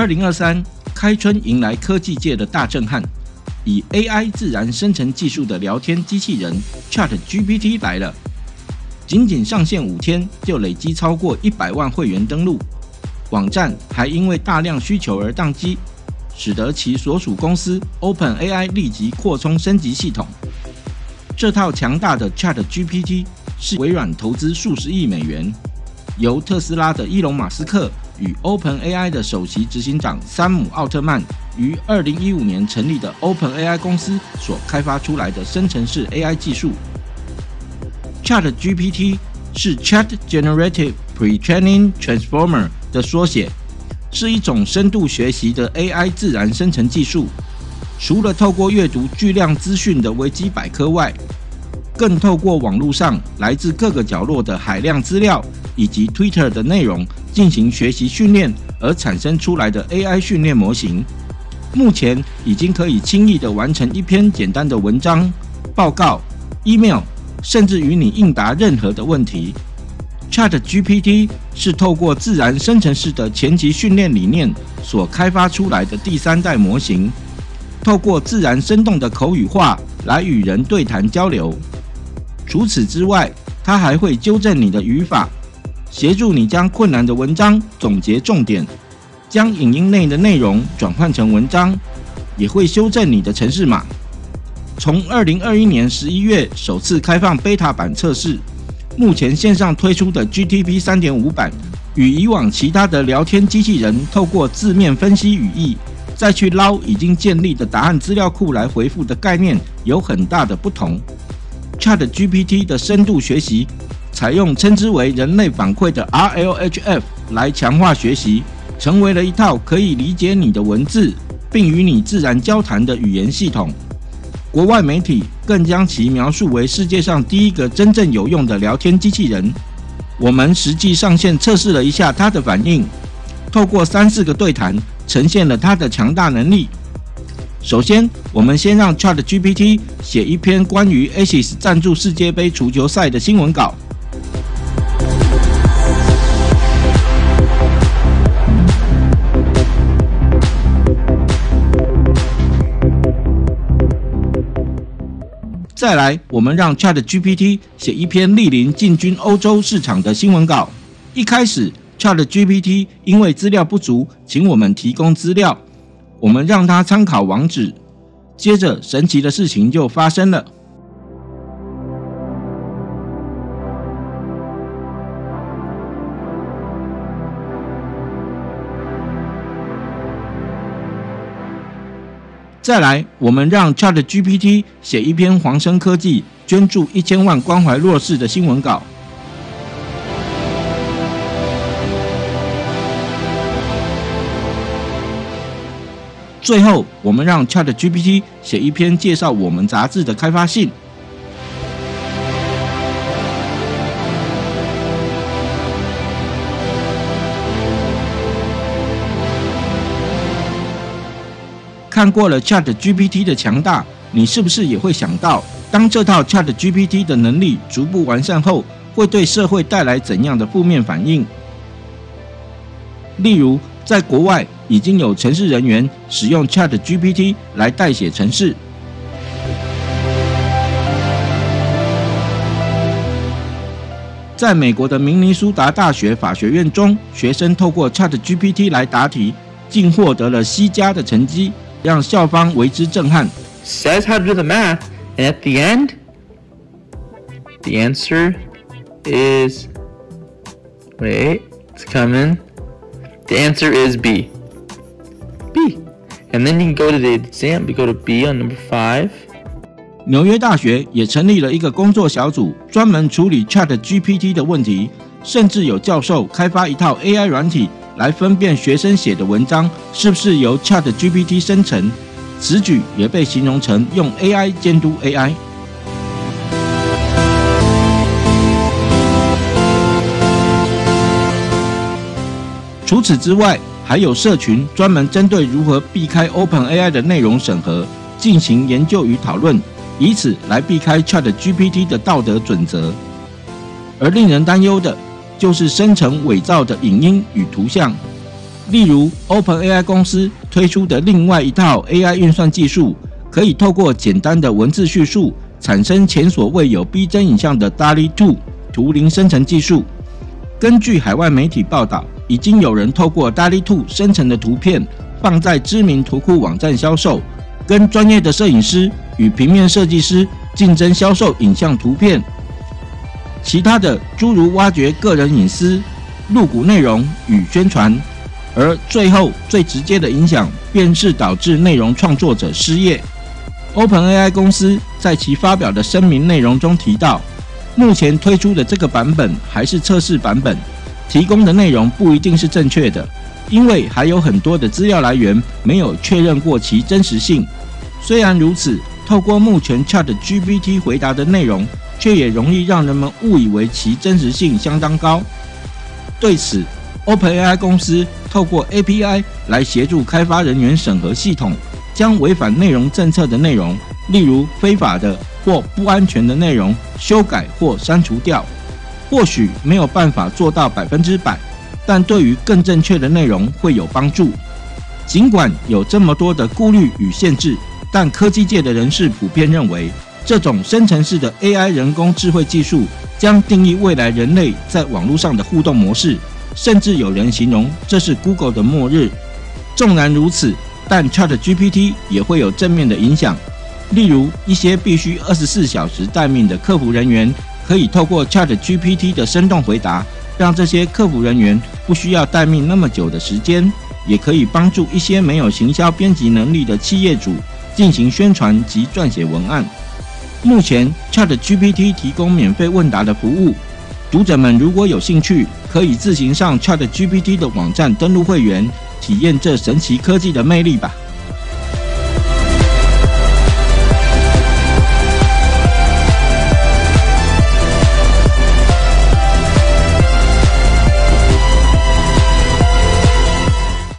二零二三开春迎来科技界的大震撼，以 AI 自然生成技术的聊天机器人 Chat GPT 来了。仅仅上线五天就累积超过一百万会员登录，网站还因为大量需求而宕机，使得其所属公司 OpenAI 立即扩充升级系统。这套强大的 Chat GPT 是微软投资数十亿美元，由特斯拉的伊隆马斯克。与 OpenAI 的首席执行长山姆·奥特曼于二零一五年成立的 OpenAI 公司所开发出来的生成式 AI 技术，ChatGPT 是 Chat Generative Pre-training Transformer 的缩写，是一种深度学习的 AI 自然生成技术。除了透过阅读巨量资讯的维基百科外，更透过网络上来自各个角落的海量资料以及 Twitter 的内容。进行学习训练而产生出来的 AI 训练模型，目前已经可以轻易的完成一篇简单的文章、报告、email，甚至与你应答任何的问题。ChatGPT 是透过自然生成式的前期训练理念所开发出来的第三代模型，透过自然生动的口语化来与人对谈交流。除此之外，它还会纠正你的语法。协助你将困难的文章总结重点，将影音内的内容转换成文章，也会修正你的程式码。从二零二一年十一月首次开放 beta 版测试，目前线上推出的 GTP 三点五版，与以往其他的聊天机器人透过字面分析语义，再去捞已经建立的答案资料库来回复的概念有很大的不同。Chat GPT 的深度学习。采用称之为人类反馈的 RLHF 来强化学习，成为了一套可以理解你的文字，并与你自然交谈的语言系统。国外媒体更将其描述为世界上第一个真正有用的聊天机器人。我们实际上线测试了一下它的反应，透过三四个对谈，呈现了它的强大能力。首先，我们先让 ChatGPT 写一篇关于 ASIS 赞助世界杯足球赛的新闻稿。再来，我们让 Chat GPT 写一篇莅临进军欧洲市场的新闻稿。一开始，Chat GPT 因为资料不足，请我们提供资料，我们让它参考网址。接着，神奇的事情就发生了。再来，我们让 Chat GPT 写一篇黄生科技捐助一千万关怀弱势的新闻稿。最后，我们让 Chat GPT 写一篇介绍我们杂志的开发信。看过了 Chat GPT 的强大，你是不是也会想到，当这套 Chat GPT 的能力逐步完善后，会对社会带来怎样的负面反应？例如，在国外已经有城市人员使用 Chat GPT 来代写城市。在美国的明尼苏达大学法学院中，学生透过 Chat GPT 来答题，竟获得了 C 加的成绩。让校方为之震撼。Says how to do the math, and at the end, the answer is. Wait, it's coming. The answer is B. B. And then you can go to the exam, you go to B on number five. 纽约大学也成立了一个工作小组，专门处理 Chat GPT 的问题，甚至有教授开发一套 AI 软体。 来分辨学生写的文章是不是由 Chat GPT 生成，此举也被形容成用 AI 监督 AI。除此之外，还有社群专门针对如何避开 OpenAI 的内容审核进行研究与讨论，以此来避开 Chat GPT 的道德准则。而令人担忧的。就是生成伪造的影音与图像，例如，OpenAI 公司推出的另外一套 AI 运算技术，可以透过简单的文字叙述，产生前所未有逼真影像的 DALL-E 2图灵生成技术。根据海外媒体报道，已经有人透过 DALL-E 2生成的图片，放在知名图库网站销售，跟专业的摄影师与平面设计师竞争销售影像图片。其他的诸如挖掘个人隐私、露骨内容与宣传。而最后最直接的影响，便是导致内容创作者失业。OpenAI 公司在其发表的声明内容中提到，目前推出的这个版本还是测试版本，提供的内容不一定是正确的，因为还有很多的资料来源没有确认过其真实性。虽然如此，透过目前 ChatGPT 回答的内容，却也容易让人们误以为其真实性相当高。对此，OpenAI 公司透过 API 来协助开发人员审核系统，将违反内容政策的内容，例如非法的或不安全的内容，修改或删除掉。或许没有办法做到百分之百，但对于更正确的内容会有帮助。尽管有这么多的顾虑与限制，但科技界的人士普遍认为，这种生成式的 AI 人工智慧技术将定义未来人类在网络上的互动模式。甚至有人形容这是 Google 的末日。纵然如此，但 ChatGPT 也会有正面的影响。例如，一些必须二十四小时待命的客服人员，可以透过 ChatGPT 的生动回答，让这些客服人员不需要待命那么久的时间。也可以帮助一些没有行销编辑能力的企业主进行宣传及撰写文案。目前，ChatGPT 提供免费问答的服务。读者们如果有兴趣，可以自行上 ChatGPT 的网站登录会员，体验这神奇科技的魅力吧。